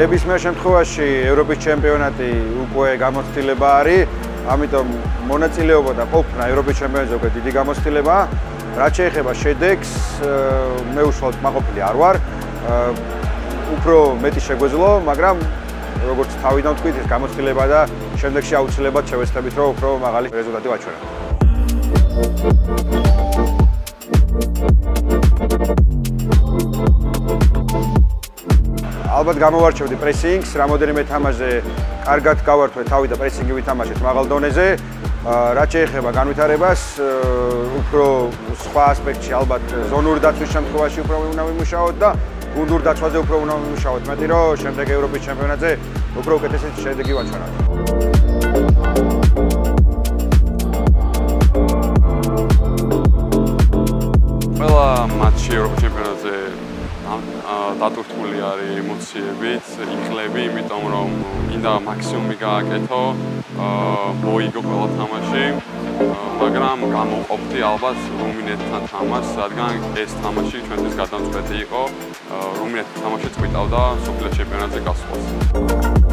ნებისმიერ შემთხვევაში ევროპის ჩემპიონატი უკვე გამოცდილება არის, ამიტომ მონაწილეობა და ყოფნა ევროპის ჩემპიონატზე უკვე დიდი გამოცდილებაა. რაც შეეხება შედეგს, მე უშუალოდ მაყოფილი არ ვარ. უფრო მეტი შეგვეძლო, მაგრამ როგორც თავიდან თქვით, ეს გამოცდილება და შემდეგში აუცილებლად შევეცდებით, რომ უფრო მაღალი რეზულტატი ვაჩვენოთ. ალბათ გამოვარჩევდი პრესინგს, რამოდენიმე თამაშზე კარგად გავართვე თავი და პრესინგი ვითამაშეთ მაღალ დონეზე. რაც შეეხება განვითარებას, უფრო სხვა ასპექტში ალბათ ზონური დაცვის შემთხვევაში უფრო უნდა ვიმუშაოთ და გუნდურ დაცვაზე უფრო უნდა ვიმუშაოთ, მეტი რომ შემდეგ ევროპის ჩემპიონატზე უფრო უკეთესი შედეგი ვაჩვენოთ. ყველა მატჩი ევროპის ჩემპიონატზე დატვირთული არის ემოციებით, იხლები, იმიტომ რომ ინდა მაქსიმუმი გააკეთო, მოიგო ყველა თამაში, მაგრამ გამოყოფდი ალბათ რუმინეთთან თამაშს, რადგან ეს თამაში ჩვენთვის გადამწყვეტი იყო, რუმინეთი თამაში წვითავდა სუპერ ჩემპიონატზე გასვლას.